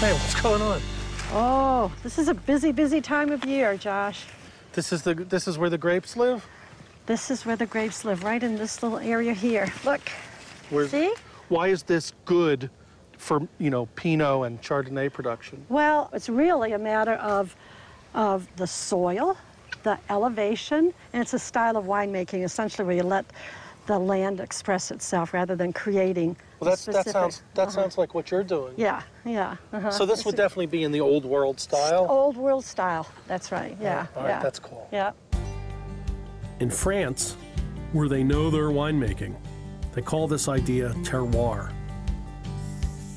Hey, what's going on? Oh, this is a busy, busy time of year, Josh. This is the this is where the grapes live. This is where the grapes live, right in this little area here. Look, Where's, see? Why is this good for you know Pinot and Chardonnay production? Well, it's really a matter of, of the soil, the elevation, and it's a style of winemaking, essentially, where you let the land express itself rather than creating. Well, a that's, that sounds that uh-huh. sounds like what you're doing. Yeah, yeah. uh-huh. So this It's would a definitely be in the old world style. old world style. That's right. Yeah, All right, yeah. that's cool. Yeah. In France, where they know their winemaking, they call this idea terroir.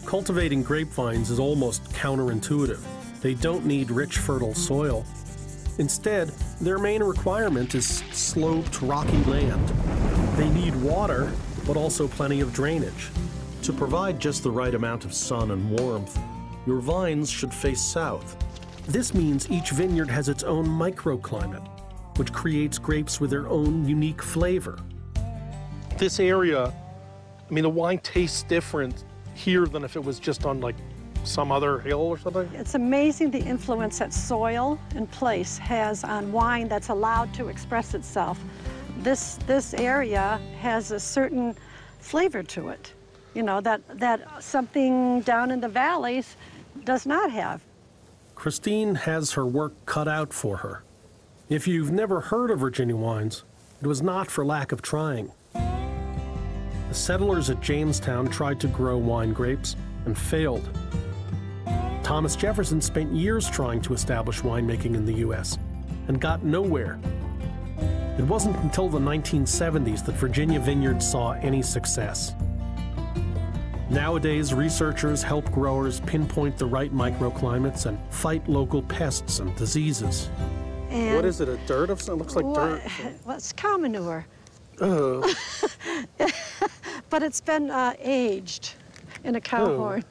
Cultivating grapevines is almost counterintuitive. They don't need rich, fertile soil. Instead, their main requirement is sloped, rocky land. They need water, but also plenty of drainage. To provide just the right amount of sun and warmth, your vines should face south. This means each vineyard has its own microclimate, which creates grapes with their own unique flavor. This area, I mean, the wine tastes different here than if it was just on like some other hill or something. It's amazing the influence that soil and place has on wine that's allowed to express itself. This, this area has a certain flavor to it, you know, that, that something down in the valleys does not have. Christine has her work cut out for her. If you've never heard of Virginia wines, it was not for lack of trying. The settlers at Jamestown tried to grow wine grapes and failed. Thomas Jefferson spent years trying to establish winemaking in the U.S. and got nowhere. It wasn't until the 1970s that Virginia vineyards saw any success. Nowadays, researchers help growers pinpoint the right microclimates and fight local pests and diseases. And What is it? A dirt of something? It looks like What- dirt. Well, it's cow manure, Ugh. but it's been uh, aged in a cow Oh. horn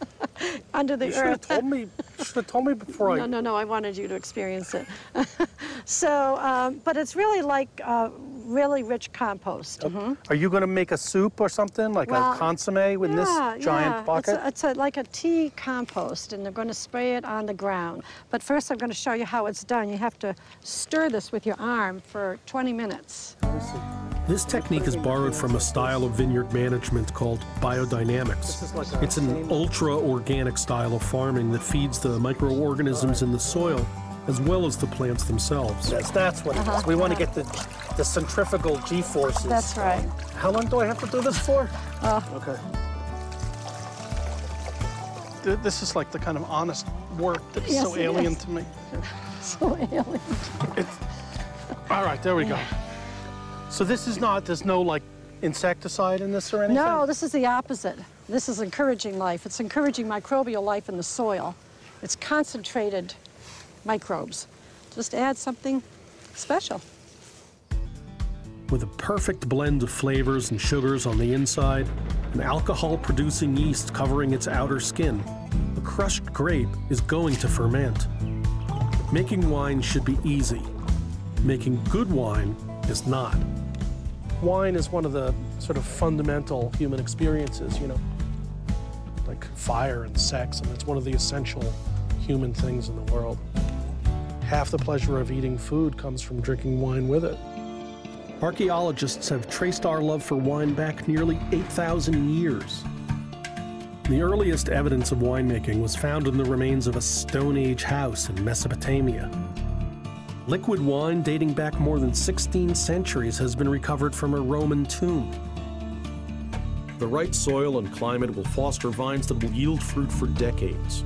under the You should have told me. You should have told me before No, I. no, no, I wanted you to experience it. so, um, but it's really like uh, really rich compost. Mhm. Are you going to make a soup or something like Well, a consomme in yeah, this giant yeah. bucket? It's, a, it's a, like a tea compost, and they're going to spray it on the ground. But first, I'm going to show you how it's done. You have to stir this with your arm for 20 minutes. This technique is borrowed from a style of vineyard management called biodynamics. This is like a It's an ultra organic style of farming that feeds the microorganisms in the soil as well as the plants themselves. Yes, that's what it is. We want to get the, the centrifugal G forces. That's right. How long do I have to do this for? Uh, Okay. Th- This is like the kind of honest work that's Yes, so alien is. to me. so alien. All right, there we go. So this is not, there's no like insecticide in this or anything? No, this is the opposite. This is encouraging life. It's encouraging microbial life in the soil. It's concentrated microbes. Just add something special. With a perfect blend of flavors and sugars on the inside, an alcohol producing yeast covering its outer skin, a crushed grape is going to ferment. Making wine should be easy. Making good wine is not. Wine is one of the sort of fundamental human experiences, you know, like fire and sex, and it's one of the essential human things in the world. Half the pleasure of eating food comes from drinking wine with it. Archaeologists have traced our love for wine back nearly 8,000 years. The earliest evidence of winemaking was found in the remains of a Stone Age house in Mesopotamia. Liquid wine dating back more than 16 centuries has been recovered from a Roman tomb. The right soil and climate will foster vines that will yield fruit for decades.